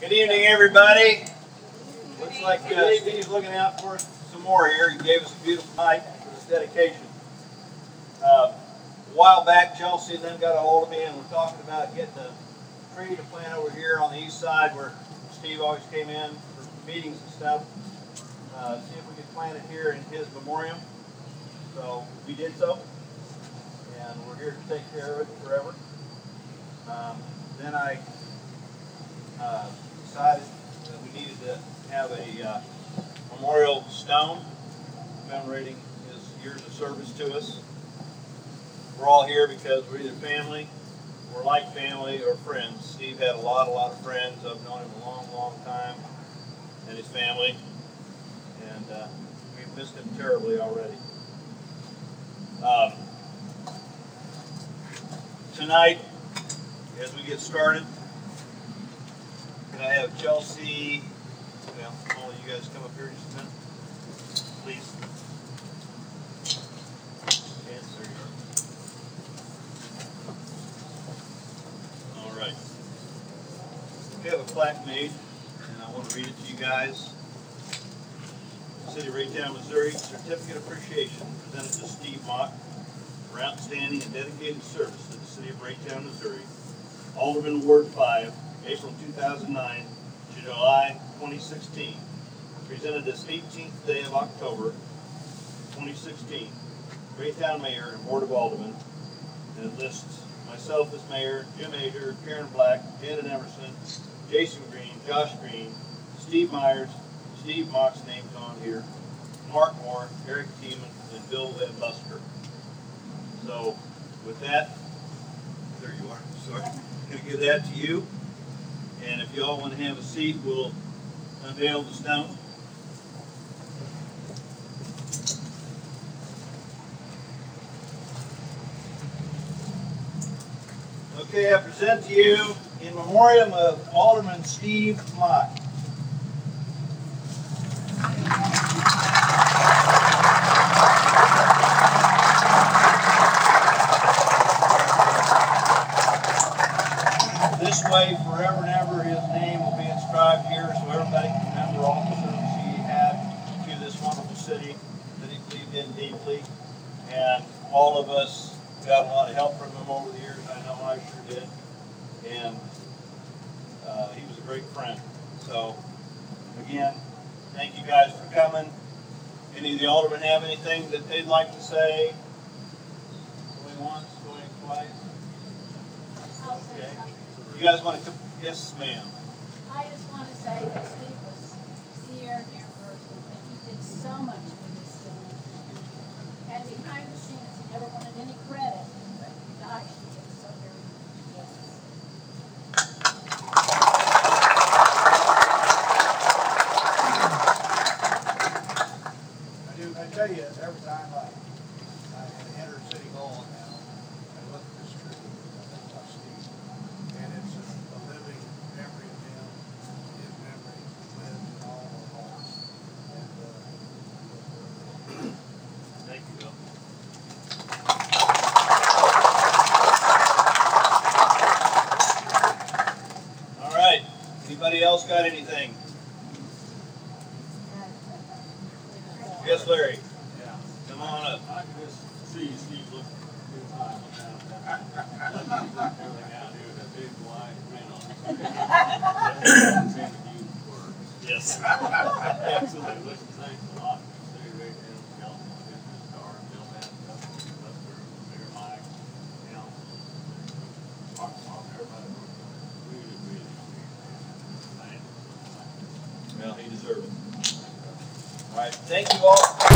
Good evening, everybody. Looks like uh, Steve's looking out for us some more here. He gave us a beautiful night for this dedication. Uh, a while back, Chelsea and them got a hold of me and we're talking about getting a tree to plant over here on the east side where Steve always came in for meetings and stuff. Uh, see if we could plant it here in his memoriam. So we did so, and we're here to take care of it forever. Um, then I uh, decided that we needed to have a uh, memorial stone commemorating his years of service to us. We're all here because we're either family, we're like family, or friends. Steve had a lot, a lot of friends. I've known him a long, long time, and his family, and uh, we've missed him terribly already. Um, tonight, as we get started, I have Chelsea, well, all you guys come up here just a minute, please. Yes, there. All right. We have a plaque made, and I want to read it to you guys. City of Raytown, Missouri, certificate of appreciation presented to Steve Mock for outstanding and dedicated service to the city of Raytown, Missouri. Alderman Ward 5, April 2009 to July 2016. Presented this 18th day of October 2016. Raytown Mayor and Board of Aldermen. And it lists myself as mayor, Jim Ager, Karen Black, Janet Emerson, Jason Green, Josh Green, Steve Myers, Steve Mock's name's on here, Mark Moore, Eric Tiemann, and Bill Van Busker. So with that, there you are. Sorry. I'm going to give that to you. And if you all want to have a seat, we'll unveil the stone. Okay, I present to you in memoriam of Alderman Steve Mock. This way, forever and ever, his name will be inscribed here so everybody can remember all the service he had to this wonderful city that he believed in deeply. And all of us got a lot of help from him over the years. I know I sure did. And uh, he was a great friend. So, again, thank you guys for coming. Any of the aldermen have anything that they'd like to say? Going once, going twice? Okay. You guys want to come? Yes, ma'am. I just want to say that Steve was here in person, and he did so much for this city. And behind the scenes, he never wanted any credit, but gosh, he did so very yes. I tell you, every time I, I enter City Hall now, I look at this tree, I think Steve, and it's a, a living memory of him, his memory lives in all of our hearts. And, uh, Thank you, Bill. All right. Anybody else got anything? Yes, Larry. Yeah. Come on up. I can just see Steve look good time down there. Looking out here with that big wide grin on his face. Same with you for Yes. Absolutely. Absolutely. Thanks a lot. City right there, Skelton, Business Star, Bill Van, Buster, Mayor Mike, you know, Mark, Mark, everybody. Really, really appreciate it. Thanks. Well, he deserved it. All Thank you all.